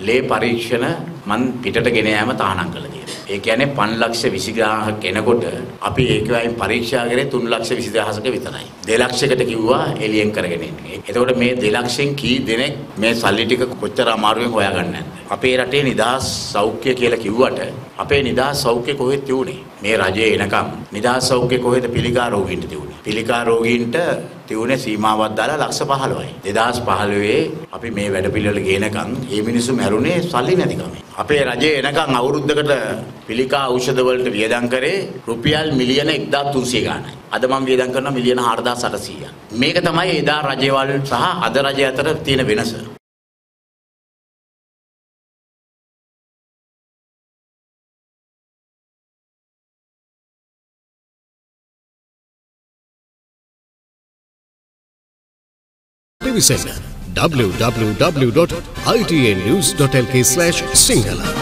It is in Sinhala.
ලේ පරීක්ෂණ මන් පිටට ගෙන යාම තහනම් කළා තියෙනවා. ඒ කියන්නේ 5 ලක්ෂ 20 ගානක් එනකොට අපි ඒක වයින් පරීක්ෂා කරේ 3 ලක්ෂ 20000ක විතරයි. 2 ලක්ෂයකට කිව්වා එළියෙන් කරගෙන එන්නේ. එතකොට මේ 2 ලක්ෂෙන් කී දෙනෙක් මේ සල්ලි ටික කොච්චර අමාරුවෙන් හොයාගන්නේ නැද්ද? අපේ රටේ නිදහස් සෞඛ්‍ය කියලා කිව්වට අපේ නිදහස් සෞඛ්‍ය කොහෙද තියුනේ? මේ රජයේ එනකම් නිදහස් සෞඛ්‍ය කොහෙද පිළිකා රෝගීන්ට තියුනේ? පිළිකා රෝගීන්ට තියුනේ සීමාවක් දාලා ලක්ෂ 15යි. 2015 අපි මේ වැඩපිළිවෙල ගේනකම් මේ මිනිස්සු මැරුණේ සල්ලි නැතිකමෙන්. අපේ රජයේ එනකම් අවුරුද්දකට පිළිකා ඖෂධ වලට වියදම් කරේ රුපියල් මිලියන 1300 ගාණයි. අද මම වියදම් කරනවා මිලියන 4800ක්. මේක තමයි එදා රජයවල් සහ අද රජය අතර තියෙන වෙනස. පිවිසන්න www.itnnews.lk/sinhala